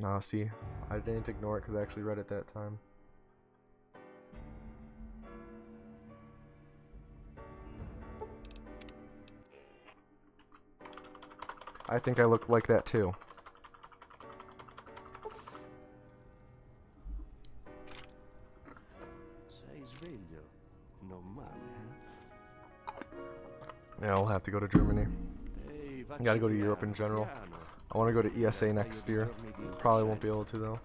No, see, I didn't ignore it because I actually read it that time. I think I look like that too. Sei sveglio? Non male, Yeah, I'll have to go to Germany. eh? I gotta go to Europe in general. I want to go to ESA next year. Probably won't be able to though.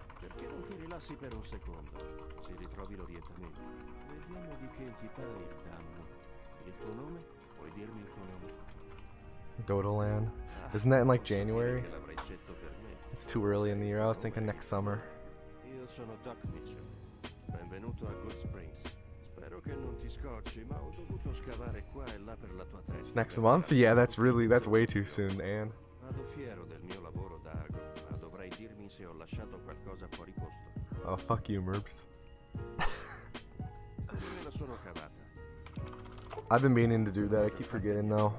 Dodoland. Isn't that in like January? It's too early in the year. I was thinking next summer. It's next month? Yeah, that's really that's way too soon, Anne. Vado fiero del mio lavoro da ago, ma dovrai dirmi se ho lasciato qualcosa fuori posto. Oh fuck you, Merps. Me la sono cavata? I've been meaning to do that. I keep forgetting though.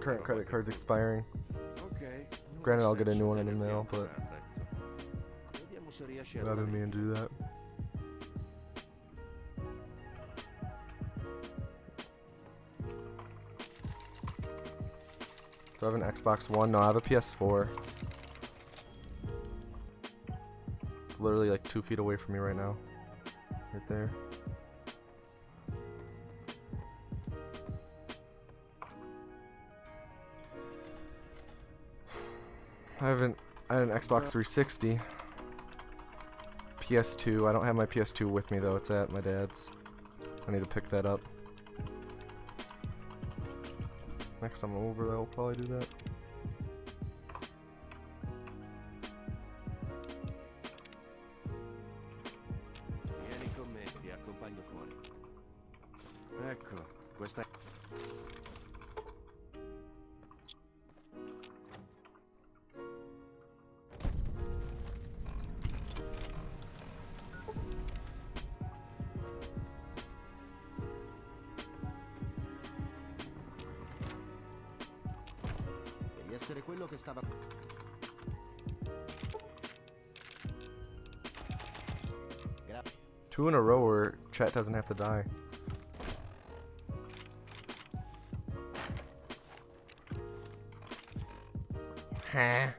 Current credit card's expiring. Granted, I'll get a new one in the mail, but ancora a letto. Vediamo se riesci a I've been meaning to do that. Do I have an Xbox One? No, I have a PS4. It's literally like two feet away from me right now. Right there. I haven't. I had an Xbox 360. PS2. I don't have my PS2 with me though. It's at my dad's. I need to pick that up. Next time I'm over, there, I'll probably do that. Essere quello che stava... Two in a row where Chet doesn't have to die. Huh?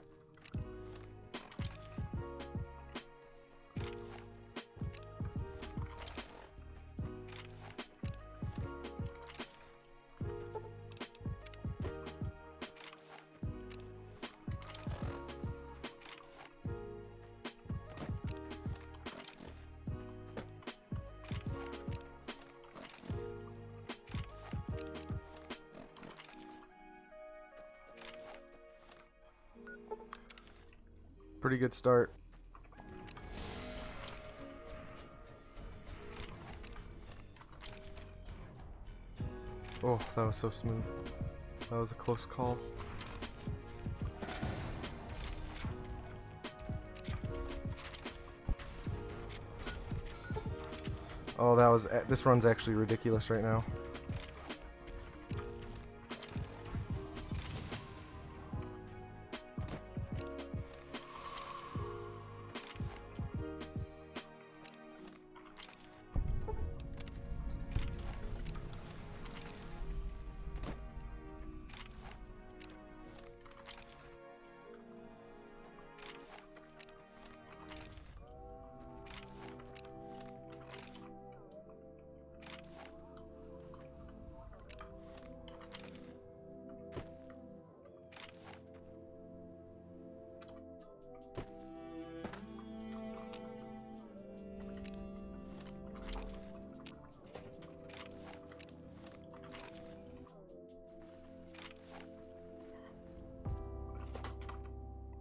Pretty good start. Oh, that was so smooth. That was a close call. Oh, that was. This run's actually ridiculous right now.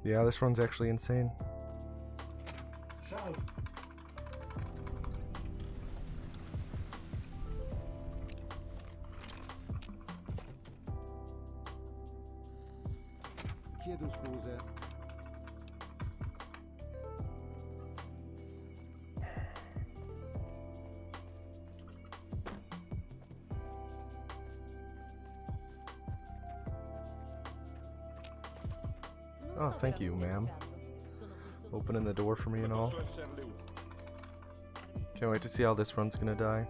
Yeah, this run's actually insane. Chiedo for me and all. Posso esserle utile. Can't wait to see how this run's gonna die.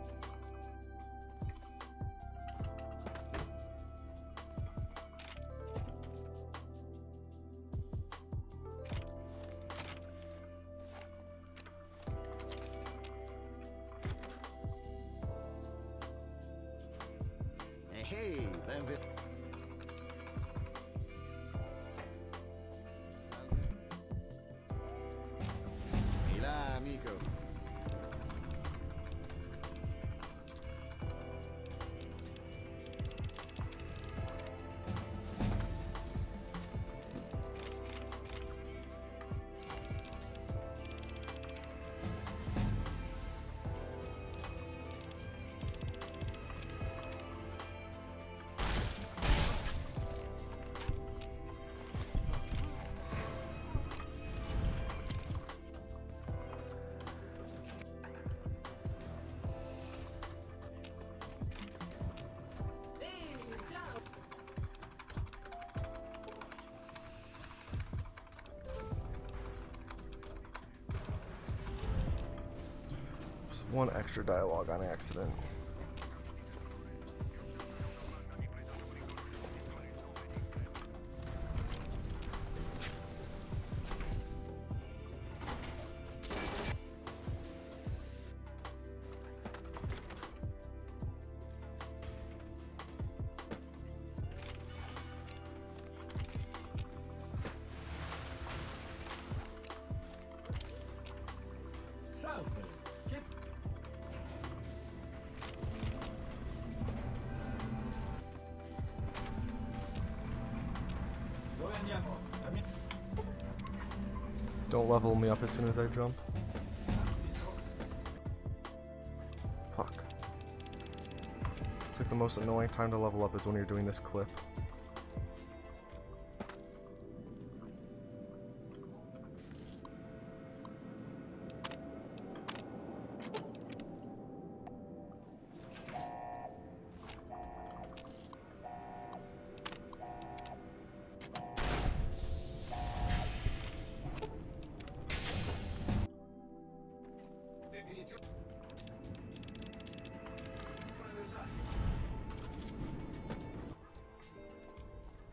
One extra dialogue on accident. Don't level me up as soon as I jump. Fuck. It's like the most annoying time to level up is when you're doing this clip.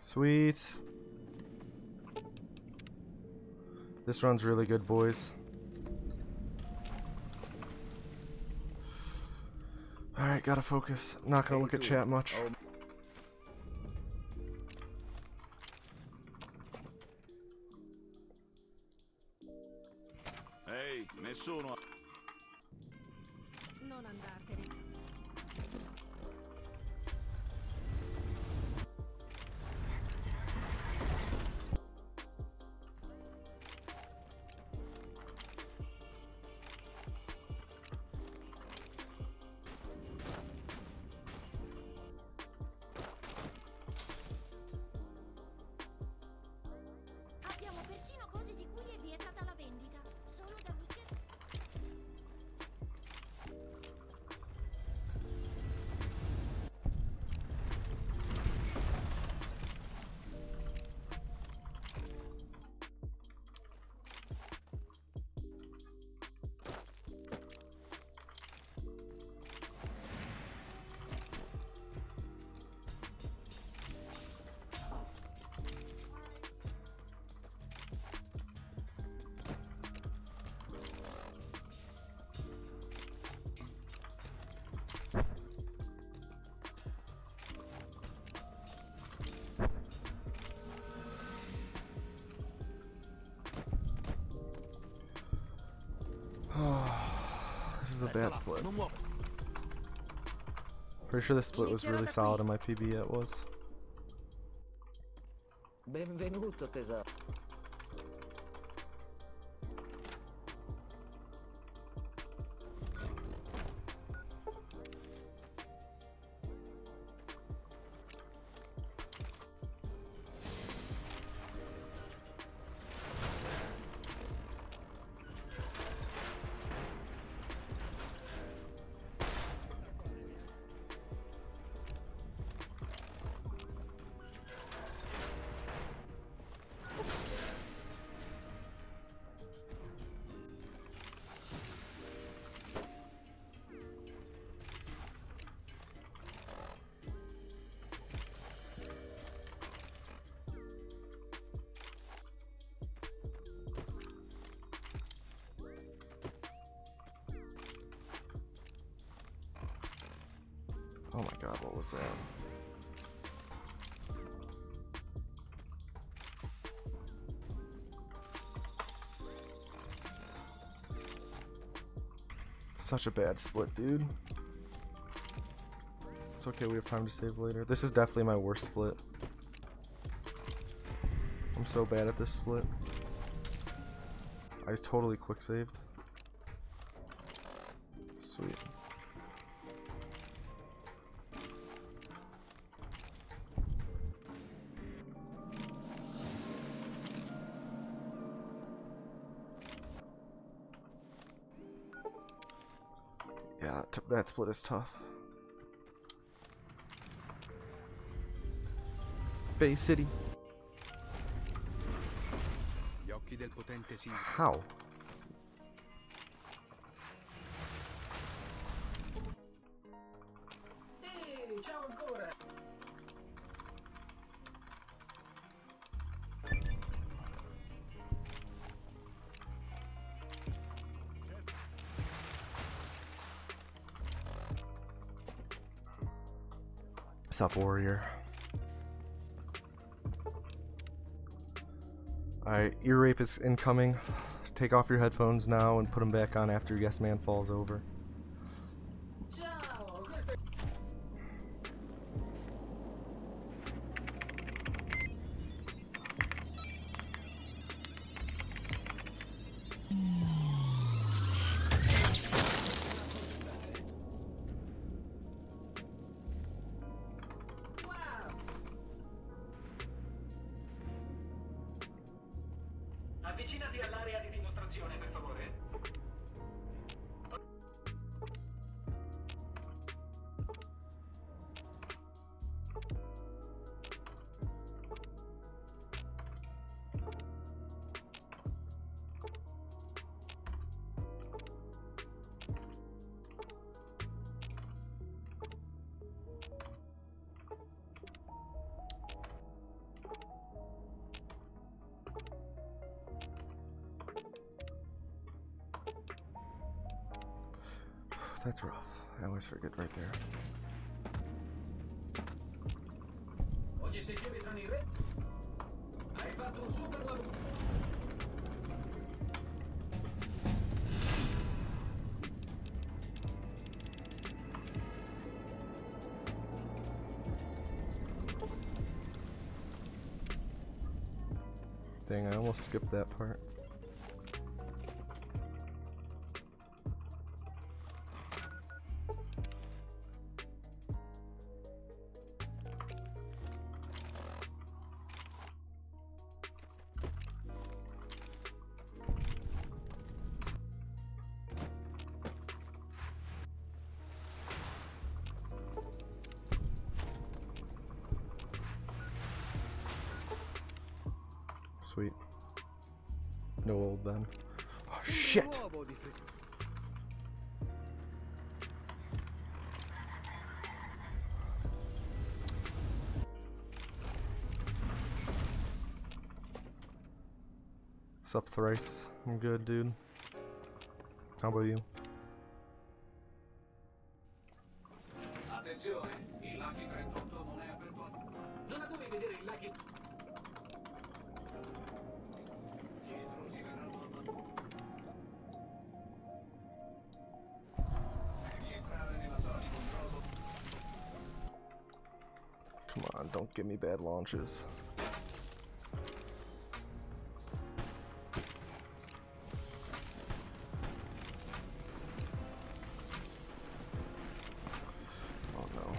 Sweet. This run's really good, boys. Alright, gotta focus. Not gonna look at chat much. Oh, Ehi, nessuno. Is a bad split. Pretty sure this split was really solid in my PB. It was. Benvenuto tesoro. Was that? Such a bad split, dude. It's okay, we have time to save later. This is definitely my worst split. I'm so bad at this split. I was totally quick saved. That, split is tough. Bay City. Gli occhi del potente sisma. How? Alright, ear rape is incoming. Take off your headphones now and put them back on after Yes Man falls over. That's rough. I always forget right there. Oggi sei più ritorni in re. Hai fatto un super lavoro. Dang, I almost skipped that part. Sweet. No old then. Oh shit! Sup thrice. I'm good, dude. How about you? Attenzione, me bad launches. Oh no.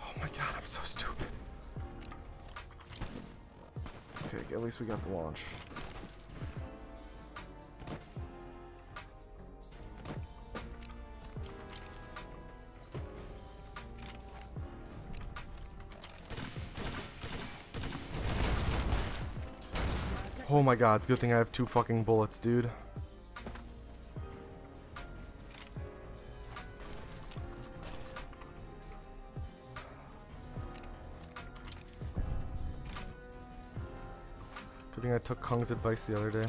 Oh my god, I'm so stupid. Okay, at least we got the launch. My god, good thing I have two fucking bullets, dude. Good thing I took Kong's advice the other day.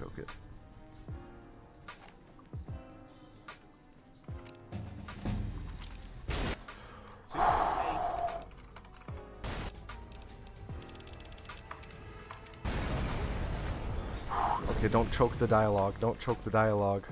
Choke it, don't choke it. Okay, don't choke the dialogue, don't choke the dialogue.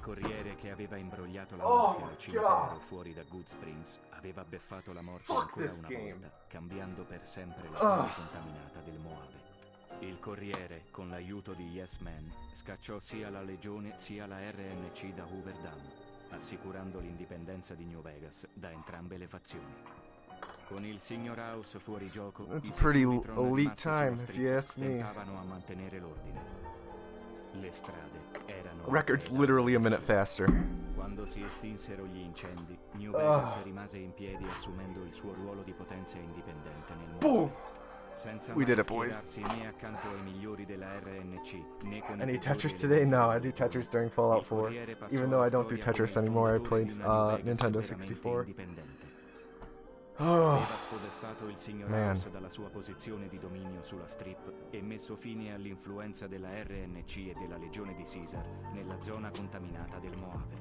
Il corriere che aveva imbrogliato la Oh morte my al cimitero fuori da Good Springs aveva beffato la morte Fuck ancora una game. volta, cambiando per sempre la Ugh. zona contaminata del Moave. Il corriere, con l'aiuto di Yes Man, scacciò sia la Legione sia la RNC da Hoover Dam, assicurando l'indipendenza di New Vegas da entrambe le fazioni. Con il Signor House fuori gioco, That's i pretty elite time, if you ask me. Tentavano a mantenere l'ordine. Le strade erano Record's literally a minute faster. quando si estinsero gli incendi, New Ah. Vegas rimase in piedi assumendo il suo ruolo di potenza indipendente nel mondo. Boom! Senza We did it, boys. né accanto ai migliori della RNC, né con Any Tetris today? No, I do Tetris during Fallout 4. Even though I don't do Tetris anymore, I played di una New uh, Nintendo 64. Oh, Aveva spodestato il signor. House dalla sua posizione di dominio sulla strip e messo fine all'influenza della RNC e della Legione di Caesar nella zona contaminata del Moave.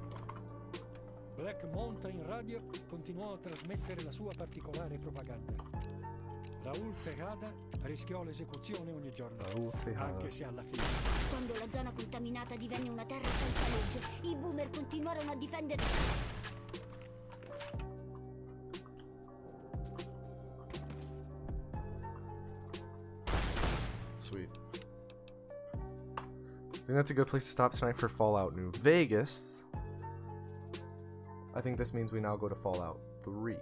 Black Mountain Radio continuò a trasmettere la sua particolare propaganda. Raul Tejada rischiò l'esecuzione ogni giorno, anche se alla fine Quando la zona contaminata divenne una terra senza legge, i boomer continuarono a difendere. Think that's a good place to stop tonight for Fallout New Vegas. I think this means we now go to Fallout 3.